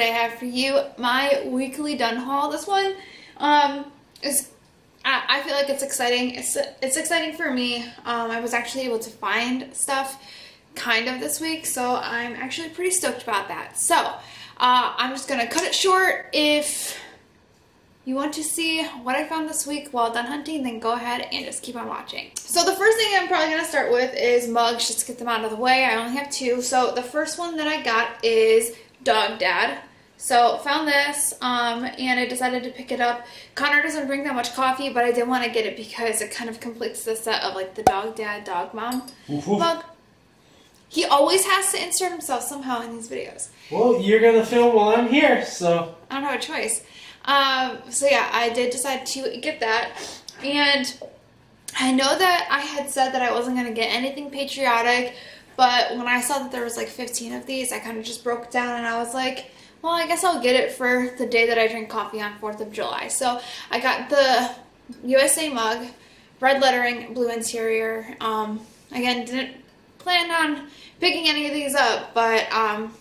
today I have for you my weekly Dunn haul. This one um, is, I, I feel like it's exciting. It's, it's exciting for me. Um, I was actually able to find stuff kind of this week, so I'm actually pretty stoked about that. So uh, I'm just gonna cut it short. If you want to see what I found this week while Dunn hunting, then go ahead and just keep on watching. So the first thing I'm probably going to start with is mugs, just to get them out of the way. I only have two. So the first one that I got is Dog Dad. So found this um, and I decided to pick it up. Connor doesn't drink that much coffee, but I did want to get it because it kind of completes the set of like the Dog Dad, Dog Mom mug. He always has to insert himself somehow in these videos. Well, you're going to film while I'm here, so... I don't have a choice. Um, so yeah, I did decide to get that. And I know that I had said that I wasn't going to get anything patriotic, but when I saw that there was like 15 of these, I kind of just broke down and I was like, well, I guess I'll get it for the day that I drink coffee on 4th of July. So I got the USA mug, red lettering, blue interior. Um, again, didn't plan on picking any of these up, but um,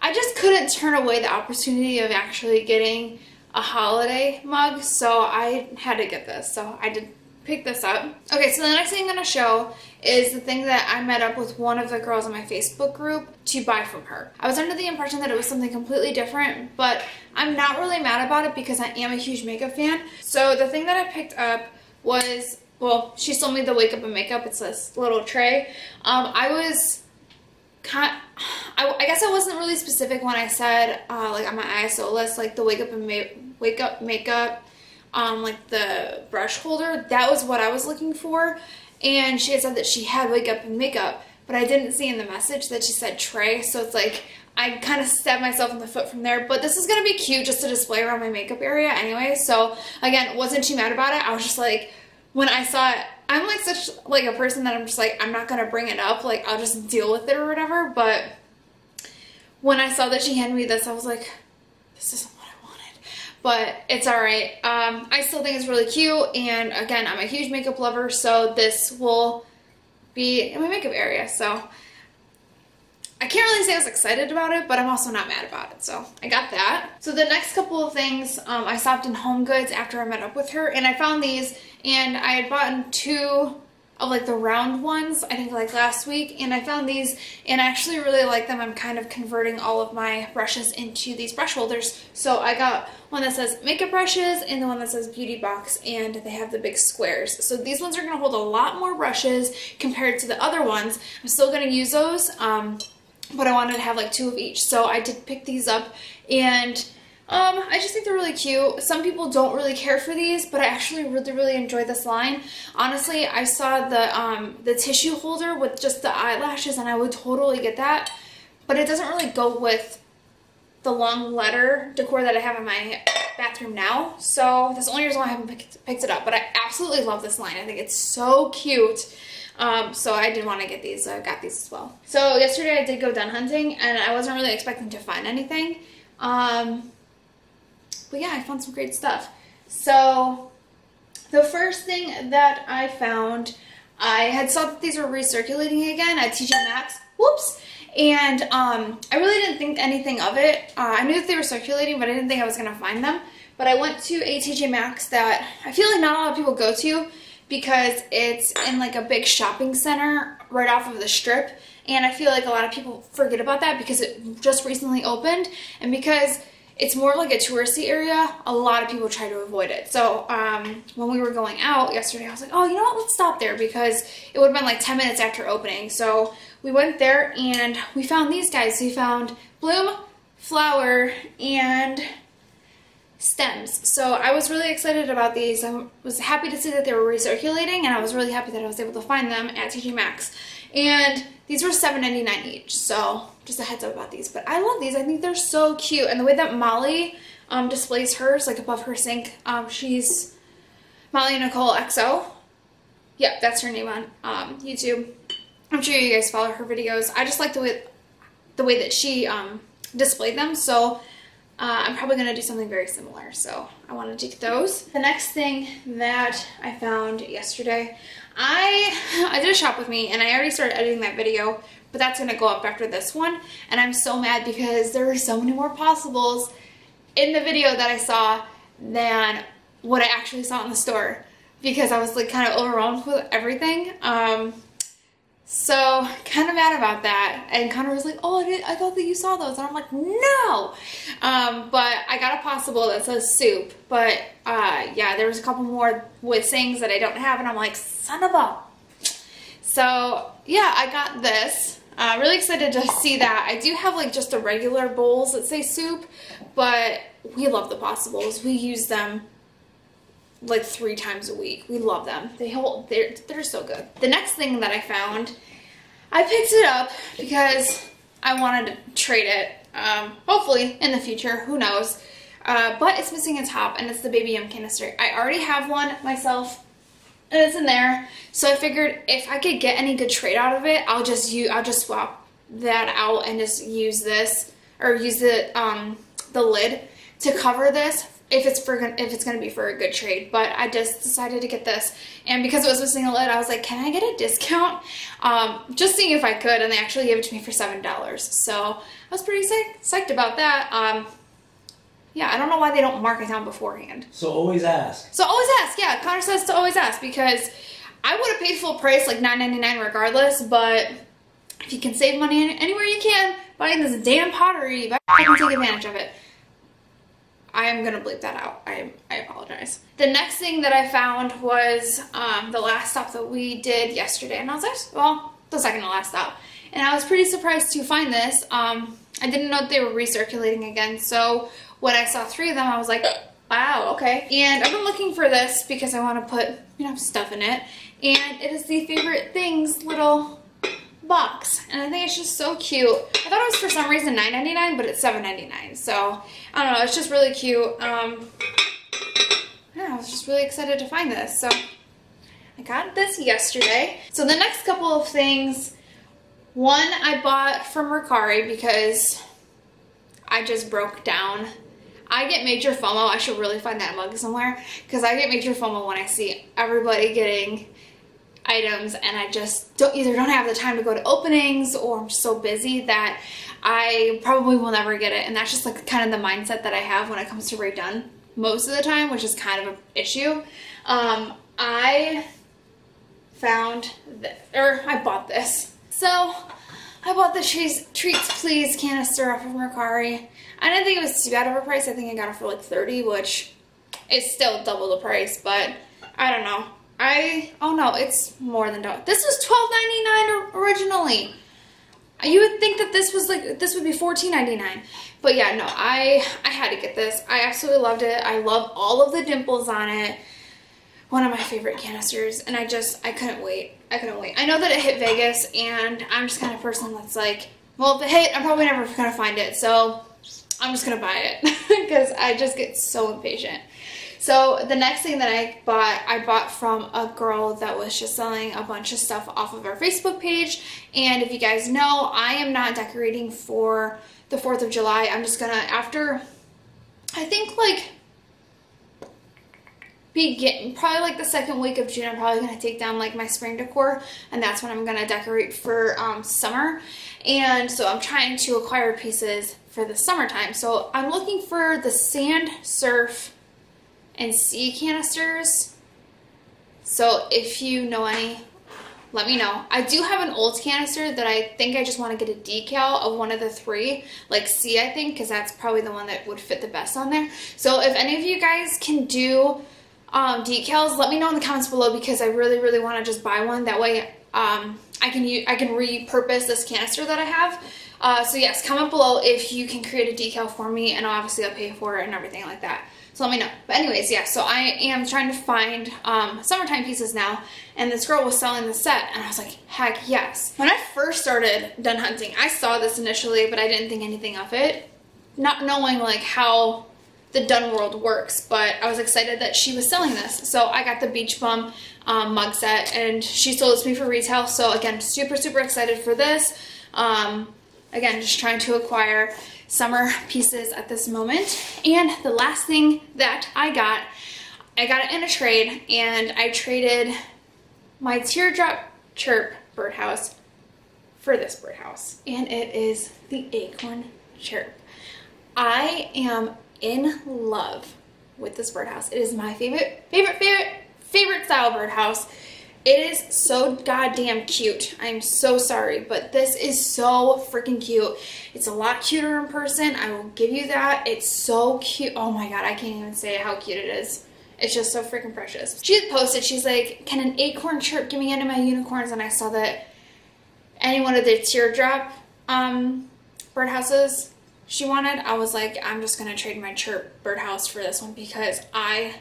I just couldn't turn away the opportunity of actually getting a holiday mug, so I had to get this. So I did pick this up. Okay, so the next thing I'm going to show is the thing that I met up with one of the girls in my Facebook group to buy from her. I was under the impression that it was something completely different, but I'm not really mad about it because I am a huge makeup fan. So the thing that I picked up was, well, she sold me the Wake Up and Makeup. It's this little tray. Um, I was kind I, I, guess I wasn't really specific when I said uh, like on my ISO list like the wake up and ma wake up makeup um, like the brush holder that was what I was looking for. And she had said that she had wake up and makeup but I didn't see in the message that she said tray. So it's like I kind of stabbed myself in the foot from there. But this is gonna be cute just to display around my makeup area anyway. So again wasn't too mad about it. I was just like when I saw it I'm like such like a person that I'm just like I'm not gonna bring it up. Like I'll just deal with it or whatever. But when I saw that she handed me this I was like this isn't what I wanted but it's alright um, I still think it's really cute and again I'm a huge makeup lover so this will be in my makeup area so I can't really say I was excited about it, but I'm also not mad about it, so I got that. So the next couple of things, um, I stopped in Home Goods after I met up with her, and I found these, and I had bought two of like the round ones, I think like last week, and I found these, and I actually really like them. I'm kind of converting all of my brushes into these brush holders, so I got one that says makeup brushes and the one that says beauty box, and they have the big squares. So these ones are going to hold a lot more brushes compared to the other ones. I'm still going to use those, um, but I wanted to have like two of each. So I did pick these up and um, I just think they're really cute. Some people don't really care for these, but I actually really, really enjoy this line. Honestly, I saw the, um, the tissue holder with just the eyelashes and I would totally get that, but it doesn't really go with the long letter decor that I have in my bathroom now. So that's the only reason why I haven't picked, picked it up, but I absolutely love this line. I think it's so cute. Um, so I did want to get these, so I got these as well. So yesterday I did go Dunn hunting, and I wasn't really expecting to find anything. Um, but yeah, I found some great stuff. So the first thing that I found, I had saw that these were recirculating again at TJ Maxx. Whoops! And um, I really didn't think anything of it. Uh, I knew that they were circulating, but I didn't think I was going to find them. But I went to a TJ Maxx that I feel like not a lot of people go to because it's in like a big shopping center right off of the strip and I feel like a lot of people forget about that because it just recently opened and because it's more like a touristy area, a lot of people try to avoid it. So um, when we were going out yesterday, I was like, oh, you know what, let's stop there because it would have been like 10 minutes after opening. So we went there and we found these guys. We found Bloom, Flower, and stems. So I was really excited about these. I was happy to see that they were recirculating and I was really happy that I was able to find them at TJ Maxx. And these were $7.99 each, so just a heads up about these. But I love these. I think they're so cute. And the way that Molly um, displays hers, like above her sink, um, she's Molly Nicole XO. Yep, that's her name on um, YouTube. I'm sure you guys follow her videos. I just like the way the way that she um, displayed them. So uh, I'm probably going to do something very similar, so I wanted to get those. The next thing that I found yesterday, I I did a shop with me, and I already started editing that video but that's gonna go up after this one. And I'm so mad because there are so many more possibles in the video that I saw than what I actually saw in the store because I was like kind of overwhelmed with everything. Um, so kind of mad about that. And Connor was like, "Oh, I, I thought that you saw those," and I'm like, "No." Um, but I got a possible that says soup. But uh, yeah, there was a couple more with sayings that I don't have, and I'm like, "Son of a." So yeah, I got this. Uh, really excited to see that. I do have like just the regular bowls that say soup, but we love the possibles. We use them like three times a week. We love them. They hold they're they're so good. The next thing that I found, I picked it up because I wanted to trade it. Um, hopefully in the future, who knows? Uh, but it's missing a top, and it's the Baby Yum canister. I already have one myself, and it's in there. So I figured if I could get any good trade out of it, I'll just use I'll just swap that out and just use this or use the um, the lid to cover this if it's for if it's gonna be for a good trade. But I just decided to get this, and because it was missing a lid, I was like, can I get a discount? Um, just seeing if I could, and they actually gave it to me for seven dollars. So I was pretty psych- psyched about that. Um, yeah, I don't know why they don't mark it down beforehand. So always ask. So always ask. Yeah, Connor says to always ask because I would have paid full price, like nine ninety nine, regardless. But if you can save money anywhere you can, buying this damn pottery, you better fucking take advantage of it. I am gonna bleep that out. I, I apologize. The next thing that I found was um, the last stop that we did yesterday, and I was like, well, the second to last stop, and I was pretty surprised to find this. Um, I didn't know they were recirculating again, so when I saw three of them, I was like, wow, okay. And I've been looking for this because I want to put you know stuff in it, and it is the favorite things little box and I think it's just so cute. I thought it was for some reason $9.99 but it's $7.99 so I don't know it's just really cute. Um, yeah, I was just really excited to find this so I got this yesterday. So the next couple of things one I bought from Mercari because I just broke down. I get major FOMO. I should really find that mug somewhere because I get major FOMO when I see everybody getting items and I just don't either don't have the time to go to openings or I'm so busy that I probably will never get it. And that's just like kind of the mindset that I have when it comes to Rae Dunn most of the time which is kind of an issue. Um, I found that or I bought this. So I bought the Treats, Treats Please canister off of Mercari. I didn't think it was too bad of a price. I think I got it for like 30 which is still double the price but I don't know I oh no, it's more than double. This was twelve ninety nine originally. You would think that this was like this would be fourteen ninety nine, but yeah, no, I I had to get this. I absolutely loved it. I love all of the dimples on it. One of my favorite canisters, and I just I couldn't wait. I couldn't wait. I know that it hit Vegas, and I'm just kind of person that's like, well, if it hit, I'm probably never gonna find it, so I'm just gonna buy it because I just get so impatient. So the next thing that I bought, I bought from a girl that was just selling a bunch of stuff off of our Facebook page. And if you guys know, I am not decorating for the 4th of July. I'm just gonna, after, I think like, begin probably like the second week of June I'm probably gonna take down like my spring decor and that's when I'm gonna decorate for um, summer and so I'm trying to acquire pieces for the summertime so I'm looking for the sand surf and sea canisters. So if you know any, let me know. I do have an old canister that I think I just want to get a decal of one of the three, like C I think, because that's probably the one that would fit the best on there. So if any of you guys can do um, decals, let me know in the comments below because I really, really want to just buy one. That way um, I can use, I can repurpose this canister that I have. Uh, so yes, comment below if you can create a decal for me and obviously I'll pay for it and everything like that. So let me know. But anyways, yeah, so I am trying to find um, summertime pieces now, and this girl was selling the set, and I was like, heck yes. When I first started Dunn hunting, I saw this initially, but I didn't think anything of it, not knowing like how the Dunn world works, but I was excited that she was selling this. So I got the Beach Bum um, mug set, and she sold it to me for retail. So again, super, super excited for this. Um, again, just trying to acquire summer pieces at this moment. And the last thing that I got, I got it in a trade and I traded my teardrop chirp birdhouse for this birdhouse. And it is the Acorn Chirp. I am in love with this birdhouse. It is my favorite, favorite, favorite, favorite style birdhouse. It is so goddamn cute. I'm so sorry, but this is so freaking cute. It's a lot cuter in person. I will give you that. It's so cute. Oh my god, I can't even say how cute it is. It's just so freaking precious. She posted, she's like, can an acorn chirp give me into my unicorns? And I saw that any one of the teardrop um, birdhouses she wanted, I was like, I'm just gonna trade my chirp birdhouse for this one because I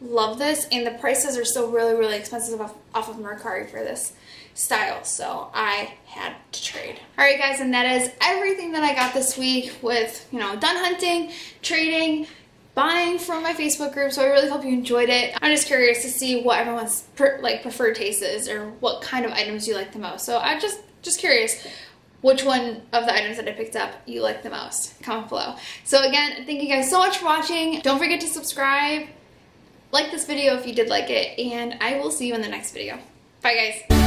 love this and the prices are still really, really expensive off, off of Mercari for this style. So I had to trade. All right, guys, and that is everything that I got this week with, you know, Dunn hunting, trading, buying from my Facebook group. So I really hope you enjoyed it. I'm just curious to see what everyone's per, like preferred taste is or what kind of items you like the most. So I'm just just curious which one of the items that I picked up you like the most. Comment below. So again, thank you guys so much for watching. Don't forget to subscribe, like this video if you did like it, and I will see you in the next video. Bye guys.